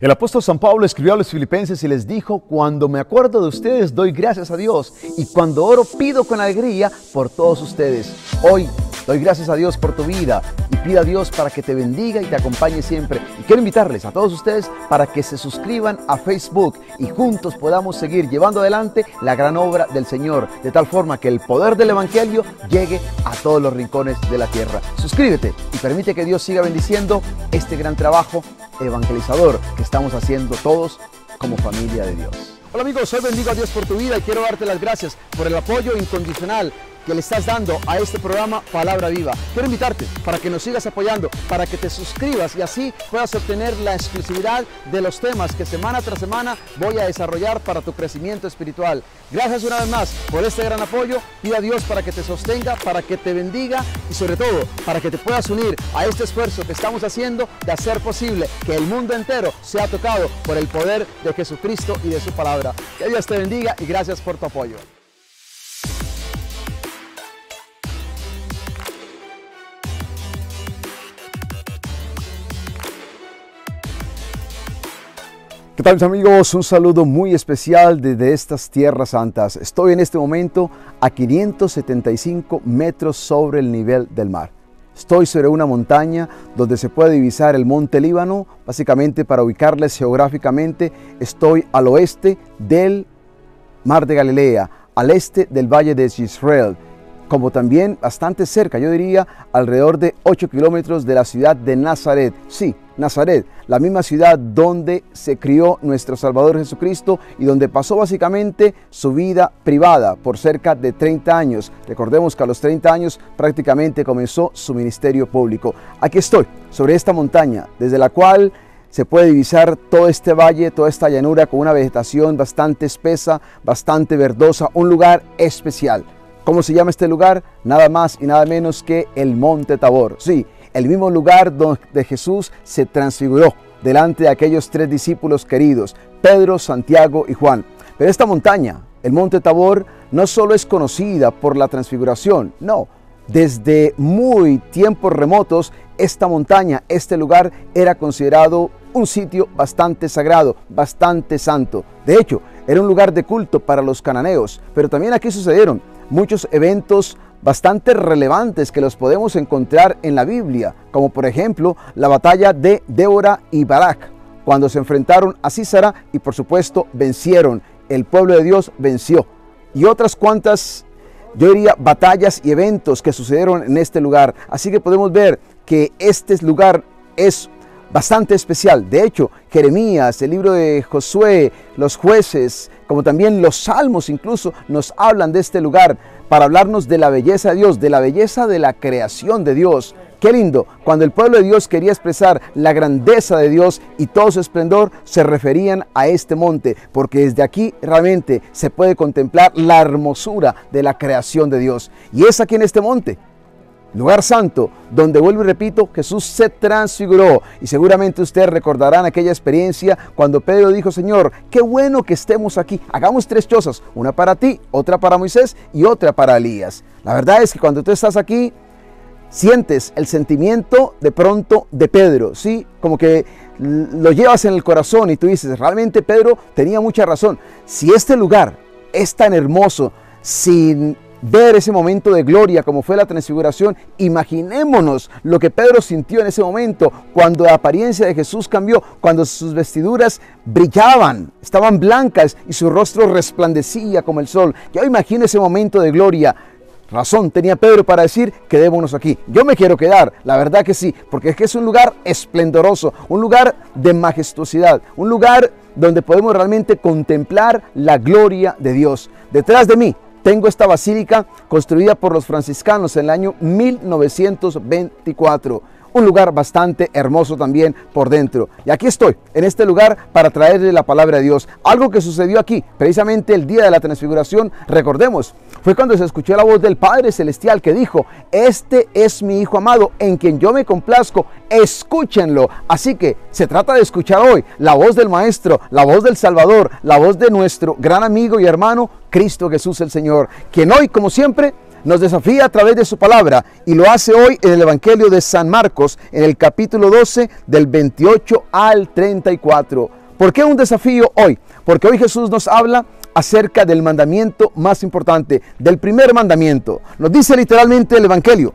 El apóstol San Pablo escribió a los filipenses y les dijo, cuando me acuerdo de ustedes doy gracias a Dios y cuando oro pido con alegría por todos ustedes. Hoy doy gracias a Dios por tu vida y pido a Dios para que te bendiga y te acompañe siempre. Y quiero invitarles a todos ustedes para que se suscriban a Facebook y juntos podamos seguir llevando adelante la gran obra del Señor, de tal forma que el poder del Evangelio llegue a todos los rincones de la tierra. Suscríbete y permite que Dios siga bendiciendo este gran trabajo evangelizador que estamos haciendo todos como familia de Dios. Hola amigos, soy bendigo a Dios por tu vida y quiero darte las gracias por el apoyo incondicional que le estás dando a este programa Palabra Viva. Quiero invitarte para que nos sigas apoyando, para que te suscribas y así puedas obtener la exclusividad de los temas que semana tras semana voy a desarrollar para tu crecimiento espiritual. Gracias una vez más por este gran apoyo. Pida a Dios para que te sostenga, para que te bendiga y sobre todo para que te puedas unir a este esfuerzo que estamos haciendo de hacer posible que el mundo entero sea tocado por el poder de Jesucristo y de su palabra. Que Dios te bendiga y gracias por tu apoyo. ¿Qué tal mis amigos? Un saludo muy especial desde estas tierras santas. Estoy en este momento a 575 metros sobre el nivel del mar. Estoy sobre una montaña donde se puede divisar el monte Líbano. Básicamente para ubicarles geográficamente estoy al oeste del mar de Galilea, al este del valle de Israel como también bastante cerca, yo diría alrededor de 8 kilómetros de la ciudad de Nazaret. Sí, Nazaret, la misma ciudad donde se crió nuestro Salvador Jesucristo y donde pasó básicamente su vida privada por cerca de 30 años. Recordemos que a los 30 años prácticamente comenzó su ministerio público. Aquí estoy, sobre esta montaña, desde la cual se puede divisar todo este valle, toda esta llanura con una vegetación bastante espesa, bastante verdosa, un lugar especial. ¿Cómo se llama este lugar? Nada más y nada menos que el Monte Tabor. Sí, el mismo lugar donde Jesús se transfiguró delante de aquellos tres discípulos queridos, Pedro, Santiago y Juan. Pero esta montaña, el Monte Tabor, no solo es conocida por la transfiguración, no, desde muy tiempos remotos, esta montaña, este lugar era considerado un sitio bastante sagrado, bastante santo. De hecho, era un lugar de culto para los cananeos, pero también aquí sucedieron muchos eventos bastante relevantes que los podemos encontrar en la Biblia, como por ejemplo la batalla de Débora y Barak, cuando se enfrentaron a Císara y por supuesto vencieron. El pueblo de Dios venció. Y otras cuantas, yo diría, batallas y eventos que sucedieron en este lugar. Así que podemos ver que este lugar es bastante especial. De hecho, Jeremías, el libro de Josué, los jueces, como también los salmos incluso, nos hablan de este lugar para hablarnos de la belleza de Dios, de la belleza de la creación de Dios. Qué lindo, cuando el pueblo de Dios quería expresar la grandeza de Dios y todo su esplendor, se referían a este monte, porque desde aquí realmente se puede contemplar la hermosura de la creación de Dios. Y es aquí en este monte lugar santo, donde vuelvo y repito, Jesús se transfiguró. Y seguramente ustedes recordarán aquella experiencia cuando Pedro dijo, Señor, qué bueno que estemos aquí. Hagamos tres chozas, una para ti, otra para Moisés y otra para Elías. La verdad es que cuando tú estás aquí, sientes el sentimiento de pronto de Pedro, ¿sí? Como que lo llevas en el corazón y tú dices, realmente Pedro tenía mucha razón. Si este lugar es tan hermoso, sin ver ese momento de gloria como fue la transfiguración, imaginémonos lo que Pedro sintió en ese momento cuando la apariencia de Jesús cambió, cuando sus vestiduras brillaban, estaban blancas y su rostro resplandecía como el sol. Yo imagino ese momento de gloria. Razón tenía Pedro para decir, quedémonos aquí. Yo me quiero quedar, la verdad que sí, porque es que es un lugar esplendoroso, un lugar de majestuosidad, un lugar donde podemos realmente contemplar la gloria de Dios. Detrás de mí tengo esta basílica construida por los franciscanos en el año 1924 un lugar bastante hermoso también por dentro. Y aquí estoy, en este lugar, para traerle la palabra de Dios. Algo que sucedió aquí, precisamente el día de la transfiguración, recordemos, fue cuando se escuchó la voz del Padre Celestial que dijo, este es mi Hijo amado, en quien yo me complazco, escúchenlo. Así que se trata de escuchar hoy la voz del Maestro, la voz del Salvador, la voz de nuestro gran amigo y hermano, Cristo Jesús el Señor, quien hoy, como siempre, nos desafía a través de su palabra y lo hace hoy en el Evangelio de San Marcos, en el capítulo 12, del 28 al 34. ¿Por qué un desafío hoy? Porque hoy Jesús nos habla acerca del mandamiento más importante, del primer mandamiento. Nos dice literalmente el Evangelio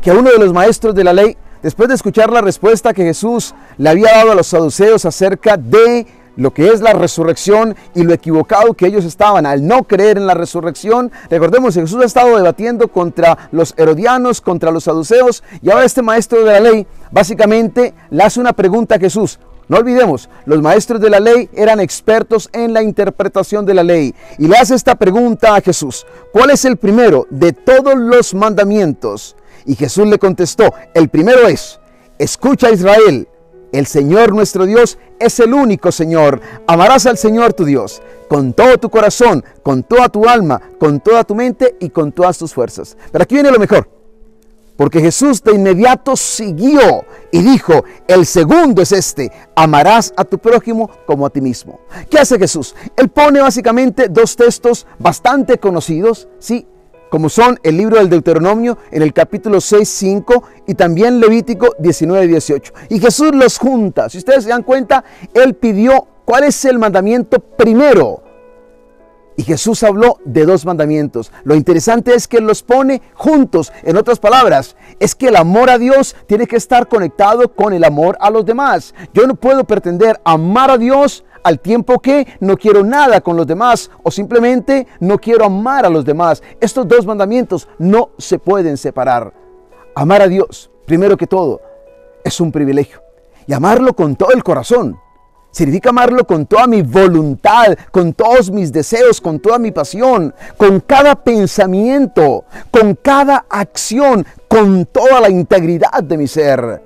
que uno de los maestros de la ley, después de escuchar la respuesta que Jesús le había dado a los saduceos acerca de lo que es la resurrección y lo equivocado que ellos estaban al no creer en la resurrección. Recordemos que Jesús ha estado debatiendo contra los herodianos, contra los saduceos, y ahora este maestro de la ley básicamente le hace una pregunta a Jesús. No olvidemos, los maestros de la ley eran expertos en la interpretación de la ley. Y le hace esta pregunta a Jesús. ¿Cuál es el primero de todos los mandamientos? Y Jesús le contestó, el primero es, escucha Israel, el Señor nuestro Dios es el único Señor. Amarás al Señor tu Dios con todo tu corazón, con toda tu alma, con toda tu mente y con todas tus fuerzas. Pero aquí viene lo mejor. Porque Jesús de inmediato siguió y dijo, el segundo es este, amarás a tu prójimo como a ti mismo. ¿Qué hace Jesús? Él pone básicamente dos textos bastante conocidos, ¿sí? Como son el libro del Deuteronomio en el capítulo 6, 5 y también Levítico 19, 18. Y Jesús los junta. Si ustedes se dan cuenta, Él pidió cuál es el mandamiento primero. Y Jesús habló de dos mandamientos. Lo interesante es que los pone juntos. En otras palabras, es que el amor a Dios tiene que estar conectado con el amor a los demás. Yo no puedo pretender amar a Dios al tiempo que no quiero nada con los demás o simplemente no quiero amar a los demás. Estos dos mandamientos no se pueden separar. Amar a Dios, primero que todo, es un privilegio. Y amarlo con todo el corazón. Significa amarlo con toda mi voluntad, con todos mis deseos, con toda mi pasión, con cada pensamiento, con cada acción, con toda la integridad de mi ser.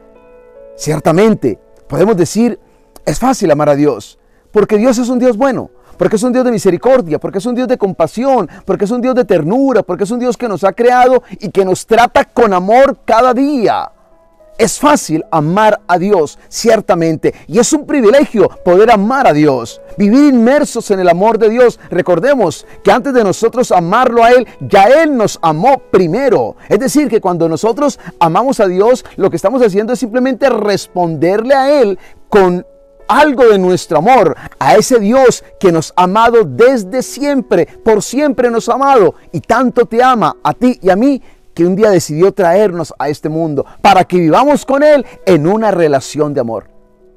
Ciertamente, podemos decir, es fácil amar a Dios. Porque Dios es un Dios bueno, porque es un Dios de misericordia, porque es un Dios de compasión, porque es un Dios de ternura, porque es un Dios que nos ha creado y que nos trata con amor cada día. Es fácil amar a Dios, ciertamente, y es un privilegio poder amar a Dios, vivir inmersos en el amor de Dios. Recordemos que antes de nosotros amarlo a Él, ya Él nos amó primero. Es decir, que cuando nosotros amamos a Dios, lo que estamos haciendo es simplemente responderle a Él con algo de nuestro amor a ese Dios que nos ha amado desde siempre, por siempre nos ha amado y tanto te ama a ti y a mí que un día decidió traernos a este mundo para que vivamos con Él en una relación de amor.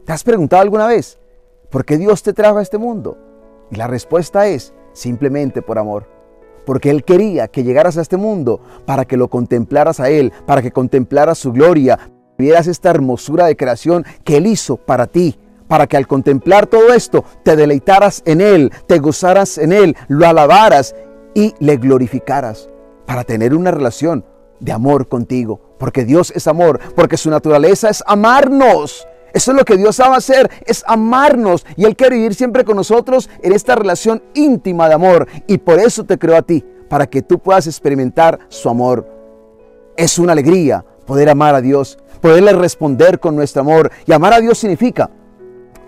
¿Te has preguntado alguna vez por qué Dios te trajo a este mundo? Y la respuesta es simplemente por amor. Porque Él quería que llegaras a este mundo para que lo contemplaras a Él, para que contemplaras su gloria, vieras esta hermosura de creación que Él hizo para ti, para que al contemplar todo esto te deleitaras en Él, te gozaras en Él, lo alabaras y le glorificaras, para tener una relación de amor contigo, porque Dios es amor, porque su naturaleza es amarnos. Eso es lo que Dios sabe hacer, es amarnos. Y Él quiere vivir siempre con nosotros en esta relación íntima de amor. Y por eso te creó a ti, para que tú puedas experimentar su amor. Es una alegría poder amar a Dios, poderle responder con nuestro amor. Y amar a Dios significa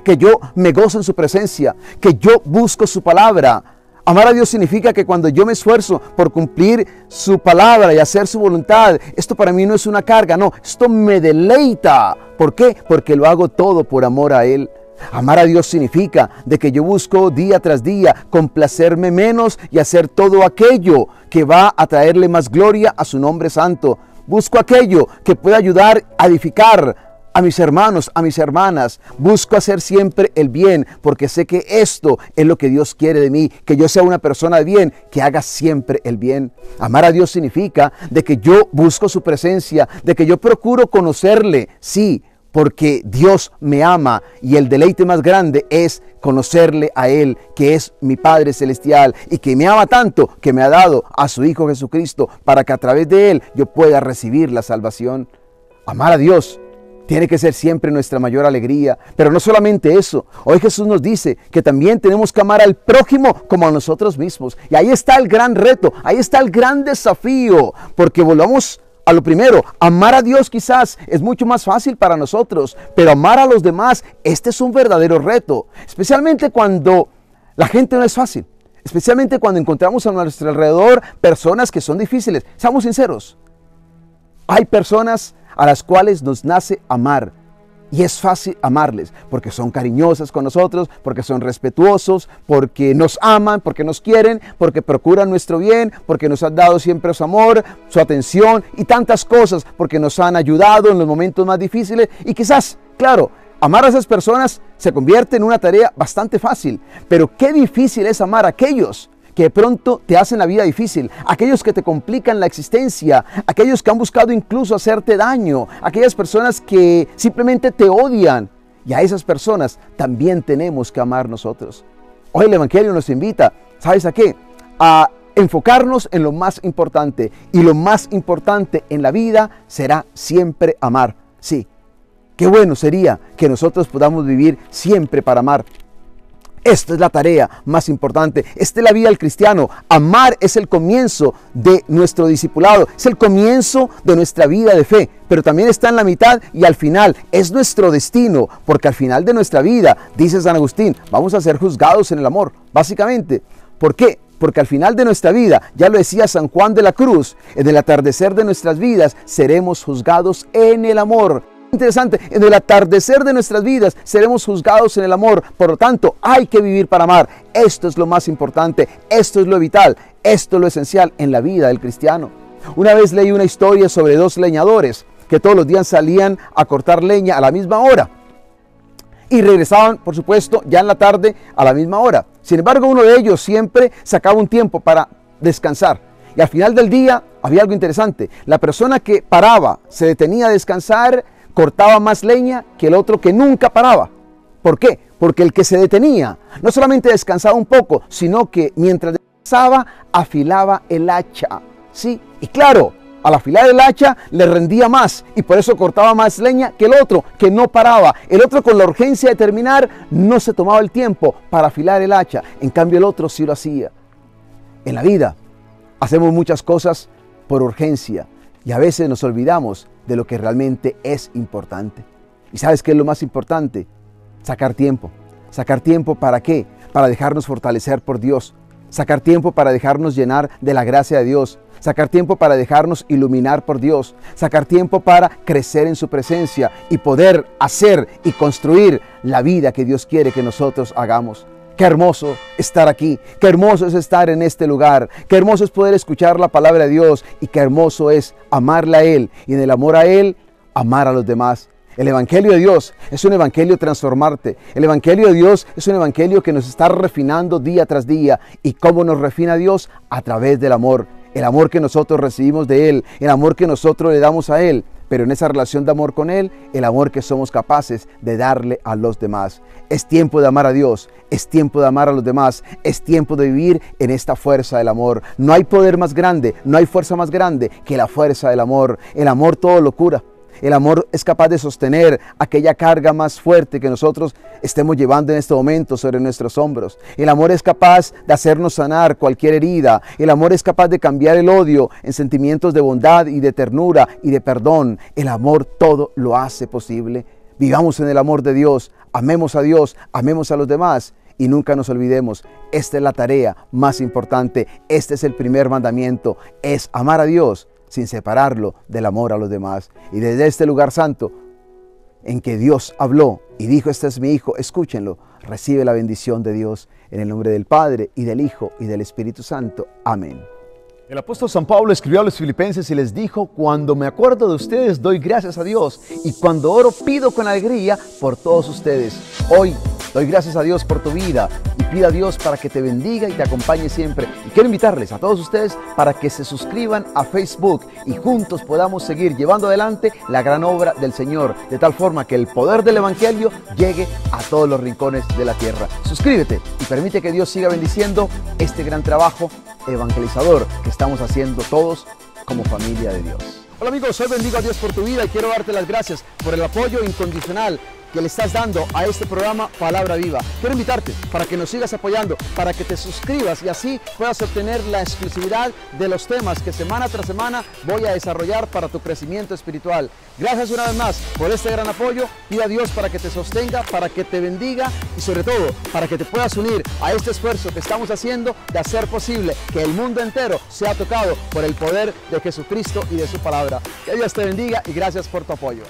que yo me gozo en su presencia, que yo busco su palabra. Amar a Dios significa que cuando yo me esfuerzo por cumplir su palabra y hacer su voluntad, esto para mí no es una carga, no, esto me deleita. ¿Por qué? Porque lo hago todo por amor a Él. Amar a Dios significa de que yo busco día tras día complacerme menos y hacer todo aquello que va a traerle más gloria a su nombre santo. Busco aquello que pueda ayudar a edificar, a mis hermanos, a mis hermanas. Busco hacer siempre el bien porque sé que esto es lo que Dios quiere de mí, que yo sea una persona de bien, que haga siempre el bien. Amar a Dios significa de que yo busco su presencia, de que yo procuro conocerle, sí, porque Dios me ama y el deleite más grande es conocerle a Él, que es mi Padre Celestial y que me ama tanto que me ha dado a su Hijo Jesucristo para que a través de Él yo pueda recibir la salvación. Amar a Dios tiene que ser siempre nuestra mayor alegría. Pero no solamente eso. Hoy Jesús nos dice que también tenemos que amar al prójimo como a nosotros mismos. Y ahí está el gran reto, ahí está el gran desafío. Porque volvamos a lo primero, amar a Dios quizás es mucho más fácil para nosotros, pero amar a los demás, este es un verdadero reto. Especialmente cuando la gente no es fácil. especialmente cuando encontramos a nuestro alrededor personas que son difíciles. Seamos sinceros, hay personas a las cuales nos nace amar, y es fácil amarles porque son cariñosas con nosotros, porque son respetuosos, porque nos aman, porque nos quieren, porque procuran nuestro bien, porque nos han dado siempre su amor, su atención y tantas cosas, porque nos han ayudado en los momentos más difíciles. Y quizás, claro, amar a esas personas se convierte en una tarea bastante fácil, pero qué difícil es amar a aquellos que pronto te hacen la vida difícil, aquellos que te complican la existencia, aquellos que han buscado incluso hacerte daño, aquellas personas que simplemente te odian. Y a esas personas también tenemos que amar nosotros. Hoy el Evangelio nos invita, ¿sabes a qué? A enfocarnos en lo más importante. Y lo más importante en la vida será siempre amar. Sí, qué bueno sería que nosotros podamos vivir siempre para amar. Esta es la tarea más importante. Esta es la vida del cristiano. Amar es el comienzo de nuestro discipulado. Es el comienzo de nuestra vida de fe. Pero también está en la mitad y al final. Es nuestro destino. Porque al final de nuestra vida, dice San Agustín, vamos a ser juzgados en el amor. Básicamente. ¿Por qué? Porque al final de nuestra vida, ya lo decía San Juan de la Cruz, en el atardecer de nuestras vidas seremos juzgados en el amor interesante, en el atardecer de nuestras vidas seremos juzgados en el amor. Por lo tanto, hay que vivir para amar. Esto es lo más importante, esto es lo vital, esto es lo esencial en la vida del cristiano. Una vez leí una historia sobre dos leñadores que todos los días salían a cortar leña a la misma hora y regresaban, por supuesto, ya en la tarde a la misma hora. Sin embargo, uno de ellos siempre sacaba un tiempo para descansar. Y al final del día había algo interesante. La persona que paraba, se detenía a descansar, cortaba más leña que el otro que nunca paraba. ¿Por qué? Porque el que se detenía no solamente descansaba un poco, sino que mientras descansaba afilaba el hacha. ¿Sí? Y claro, al afilar el hacha le rendía más y por eso cortaba más leña que el otro, que no paraba. El otro con la urgencia de terminar no se tomaba el tiempo para afilar el hacha. En cambio el otro sí lo hacía. En la vida hacemos muchas cosas por urgencia y a veces nos olvidamos de lo que realmente es importante. ¿Y sabes qué es lo más importante? Sacar tiempo. ¿Sacar tiempo para qué? Para dejarnos fortalecer por Dios. Sacar tiempo para dejarnos llenar de la gracia de Dios. Sacar tiempo para dejarnos iluminar por Dios. Sacar tiempo para crecer en su presencia y poder hacer y construir la vida que Dios quiere que nosotros hagamos. Qué hermoso estar aquí, qué hermoso es estar en este lugar, qué hermoso es poder escuchar la palabra de Dios y qué hermoso es amarle a Él y en el amor a Él, amar a los demás. El Evangelio de Dios es un Evangelio transformarte. El Evangelio de Dios es un Evangelio que nos está refinando día tras día. ¿Y cómo nos refina Dios? A través del amor. El amor que nosotros recibimos de Él, el amor que nosotros le damos a Él pero en esa relación de amor con Él, el amor que somos capaces de darle a los demás. Es tiempo de amar a Dios, es tiempo de amar a los demás, es tiempo de vivir en esta fuerza del amor. No hay poder más grande, no hay fuerza más grande que la fuerza del amor. El amor todo lo cura. El amor es capaz de sostener aquella carga más fuerte que nosotros estemos llevando en este momento sobre nuestros hombros. El amor es capaz de hacernos sanar cualquier herida. El amor es capaz de cambiar el odio en sentimientos de bondad y de ternura y de perdón. El amor todo lo hace posible. Vivamos en el amor de Dios, amemos a Dios, amemos a los demás y nunca nos olvidemos, esta es la tarea más importante, este es el primer mandamiento, es amar a Dios sin separarlo del amor a los demás. Y desde este lugar santo, en que Dios habló y dijo, este es mi Hijo, escúchenlo, recibe la bendición de Dios en el nombre del Padre y del Hijo y del Espíritu Santo. Amén. El apóstol San Pablo escribió a los filipenses y les dijo, cuando me acuerdo de ustedes doy gracias a Dios y cuando oro pido con alegría por todos ustedes. Hoy doy gracias a Dios por tu vida y pido a Dios para que te bendiga y te acompañe siempre. Y quiero invitarles a todos ustedes para que se suscriban a Facebook y juntos podamos seguir llevando adelante la gran obra del Señor, de tal forma que el poder del Evangelio llegue a todos los rincones de la tierra. Suscríbete y permite que Dios siga bendiciendo este gran trabajo evangelizador que estamos haciendo todos como familia de Dios. Hola amigos, soy bendigo a Dios por tu vida y quiero darte las gracias por el apoyo incondicional que le estás dando a este programa Palabra Viva. Quiero invitarte para que nos sigas apoyando, para que te suscribas y así puedas obtener la exclusividad de los temas que semana tras semana voy a desarrollar para tu crecimiento espiritual. Gracias una vez más por este gran apoyo. Pida a Dios para que te sostenga, para que te bendiga y sobre todo para que te puedas unir a este esfuerzo que estamos haciendo de hacer posible que el mundo entero sea tocado por el poder de Jesucristo y de su palabra. Que Dios te bendiga y gracias por tu apoyo.